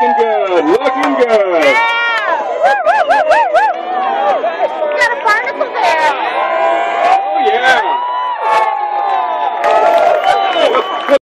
Looking good. Looking good.